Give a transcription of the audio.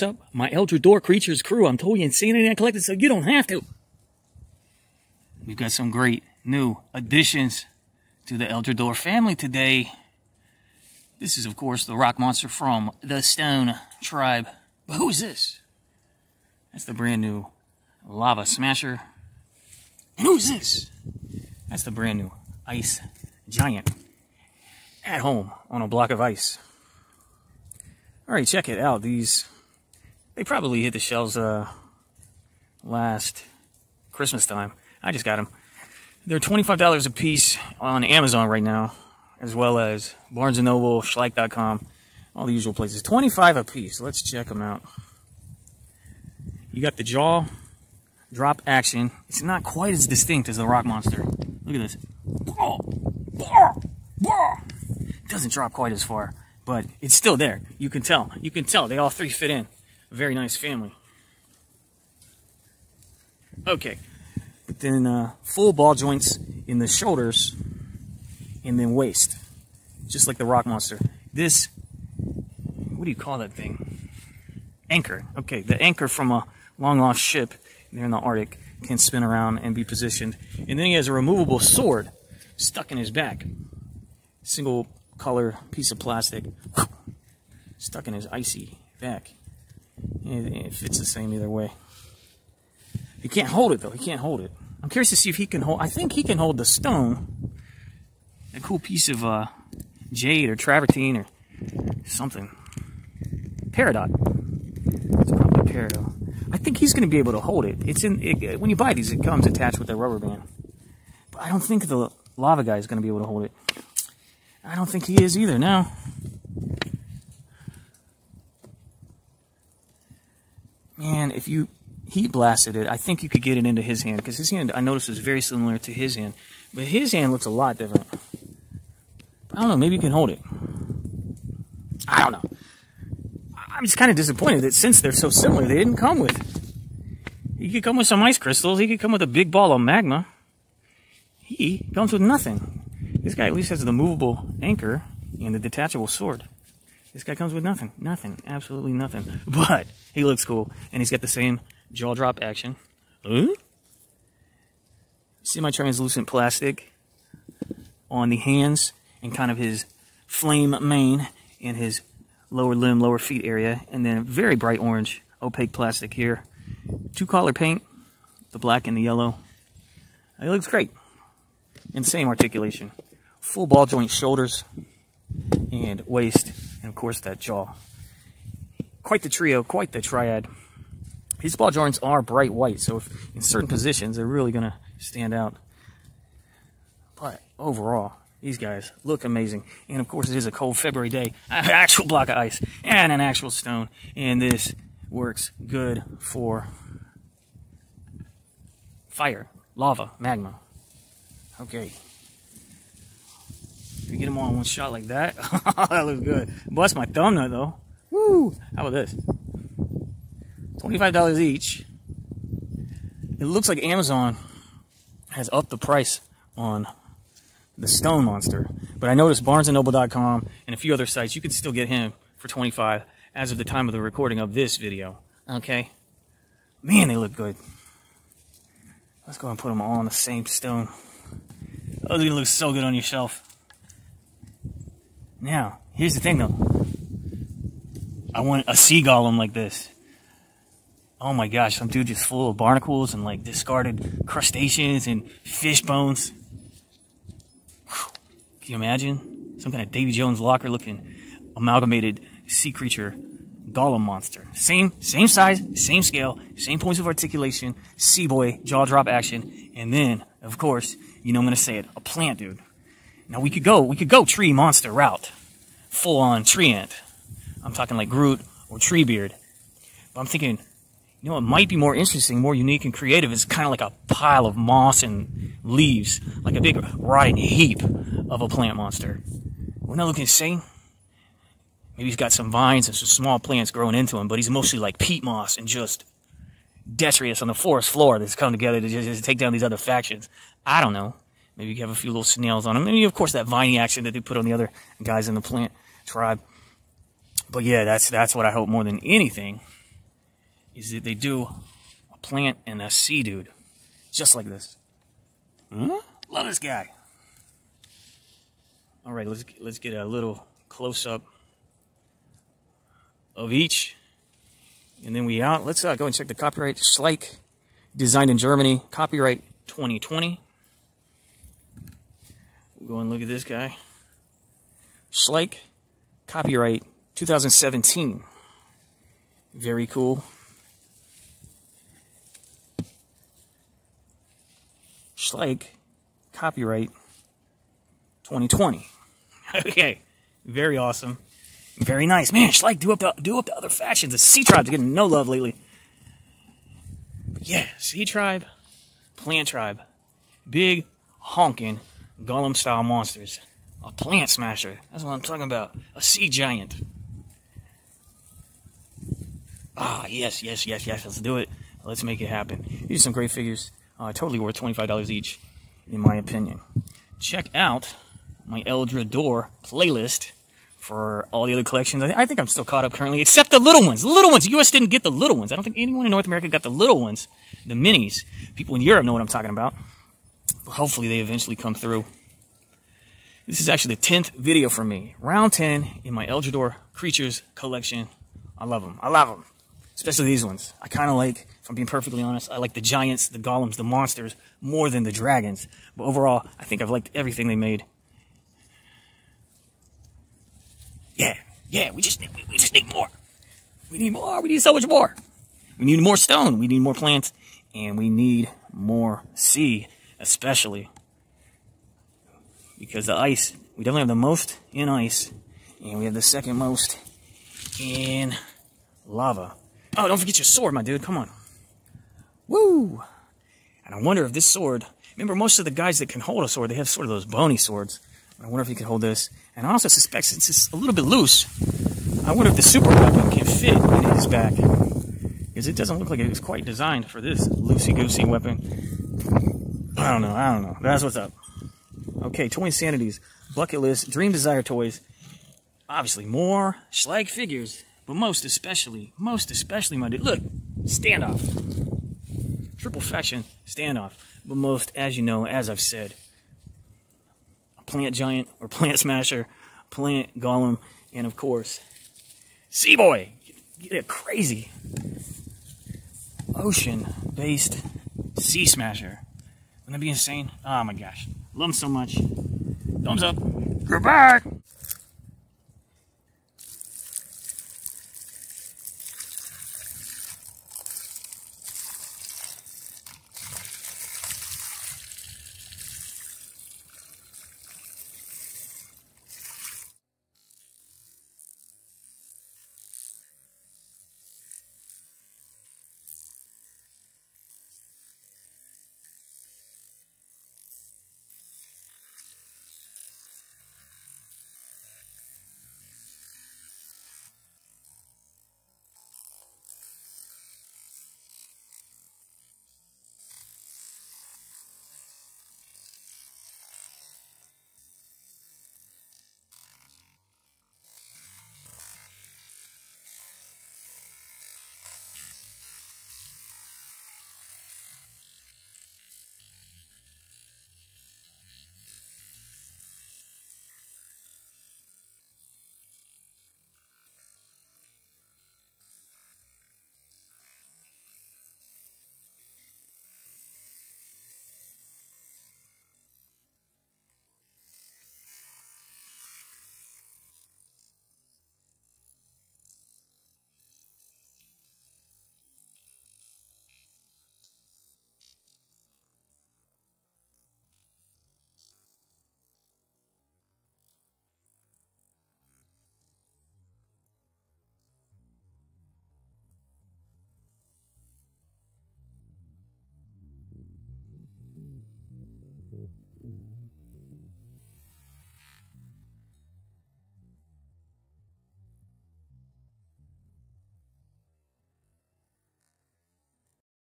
what's up? My Eldrador Creatures crew. I'm totally insanity and collected, so you don't have to. We've got some great new additions to the Eldrador family today. This is, of course, the rock monster from the Stone Tribe. But who is this? That's the brand new Lava Smasher. And who's this? That's the brand new Ice Giant. At home on a block of ice. Alright, check it out. These, they probably hit the shelves uh, last Christmas time. I just got them. They're $25 a piece on Amazon right now, as well as Barnes & Noble, Schleich.com, all the usual places. 25 a piece. Let's check them out. You got the jaw drop action. It's not quite as distinct as the Rock Monster. Look at this. It doesn't drop quite as far, but it's still there. You can tell. You can tell. They all three fit in. Very nice family. Okay. But then uh, full ball joints in the shoulders and then waist. Just like the Rock Monster. This, what do you call that thing? Anchor. Okay, the anchor from a long lost ship there in the Arctic can spin around and be positioned. And then he has a removable sword stuck in his back. Single color piece of plastic stuck in his icy back. It fits the same either way. He can't hold it though. He can't hold it. I'm curious to see if he can hold. I think he can hold the stone. A cool piece of uh, jade or travertine or something. Peridot. It's probably peridot. I think he's going to be able to hold it. It's in it, when you buy these, it comes attached with a rubber band. But I don't think the lava guy is going to be able to hold it. I don't think he is either now. Man, if you heat blasted it, I think you could get it into his hand. Because his hand, I noticed, is very similar to his hand. But his hand looks a lot different. I don't know, maybe you can hold it. I don't know. I'm just kind of disappointed that since they're so similar, they didn't come with... He could come with some ice crystals. He could come with a big ball of magma. He comes with nothing. This guy at least has the movable anchor and the detachable sword. This guy comes with nothing. Nothing. Absolutely nothing. But he looks cool. And he's got the same jaw drop action. Huh? Semi-translucent plastic on the hands and kind of his flame mane and his lower limb, lower feet area. And then very bright orange opaque plastic here. Two color paint, the black and the yellow. It looks great. And same articulation. Full ball joint shoulders and waist. And of course that jaw. Quite the trio, quite the triad. These ball joints are bright white, so in certain positions, they're really going to stand out. But overall, these guys look amazing. And of course, it is a cold February day. An actual block of ice and an actual stone. And this works good for fire, lava, magma. Okay. If you get them all in one shot like that, that looks good. Bust my thumbnail though. Woo! How about this? $25 each. It looks like Amazon has upped the price on the Stone Monster. But I noticed BarnesandNoble.com and a few other sites, you can still get him for 25 as of the time of the recording of this video. Okay? Man, they look good. Let's go and put them all on the same stone. Oh, they look so good on your shelf. Now, here's the thing though. I want a sea golem like this. Oh my gosh, some dude just full of barnacles and like discarded crustaceans and fish bones. Can you imagine? Some kind of Davy Jones locker looking amalgamated sea creature golem monster. Same, same size, same scale, same points of articulation, sea boy, jaw drop action, and then, of course, you know I'm gonna say it, a plant dude. Now we could go, we could go tree monster route. Full on treant. I'm talking like Groot or Treebeard. But I'm thinking, you know what might be more interesting, more unique and creative is kind of like a pile of moss and leaves, like a big rotting heap of a plant monster. Wouldn't that look insane? Maybe he's got some vines and some small plants growing into him, but he's mostly like peat moss and just detritus on the forest floor that's come together to just, just take down these other factions. I don't know. Maybe you have a few little snails on them. Maybe, of course, that viney action that they put on the other guys in the plant tribe. But yeah, that's that's what I hope more than anything. is that they do a plant and a sea dude. Just like this. Huh? Love this guy. All right, let's let's get a little close up of each, and then we out. Let's uh, go and check the copyright. Schleich, designed in Germany. Copyright 2020. Go and look at this guy. Schleich, copyright 2017. Very cool. Schleich, copyright 2020. okay, very awesome. Very nice. Man, Schleich, do up the, do up the other fashions. The Sea Tribe's getting no love lately. But yeah, Sea Tribe, Plant Tribe. Big, honking, golem-style monsters. A plant smasher. That's what I'm talking about. A sea giant. Ah, yes, yes, yes, yes. Let's do it. Let's make it happen. These are some great figures. Uh, totally worth $25 each, in my opinion. Check out my Eldrador playlist for all the other collections. I think I'm still caught up currently, except the little ones. The little ones. US didn't get the little ones. I don't think anyone in North America got the little ones, the minis. People in Europe know what I'm talking about. Hopefully they eventually come through. This is actually the 10th video for me. Round 10 in my Eldrador Creatures collection. I love them. I love them. Especially these ones. I kind of like, if I'm being perfectly honest, I like the giants, the golems, the monsters more than the dragons. But overall, I think I've liked everything they made. Yeah, yeah, we just, we just need more. We need more. We need so much more. We need more stone. We need more plants. And we need more sea, especially. Because the ice, we definitely have the most in ice. And we have the second most in lava. Oh, don't forget your sword, my dude. Come on. Woo! And I wonder if this sword... Remember, most of the guys that can hold a sword, they have sort of those bony swords. I wonder if he can hold this. And I also suspect, since it's a little bit loose, I wonder if the super weapon can fit in his back. Because it doesn't look like it was quite designed for this loosey-goosey weapon. I don't know. I don't know. That's what's up. Okay, Toy Insanities. Bucket list. Dream Desire toys. Obviously, more Schleich figures. But most especially, most especially, my dude. Look, standoff. Triple faction standoff. But most, as you know, as I've said, a plant giant or plant smasher, plant golem, and of course, Sea Boy. Get a crazy ocean-based sea smasher. Wouldn't that be insane? Oh my gosh. Love them so much. Thumbs up. Goodbye.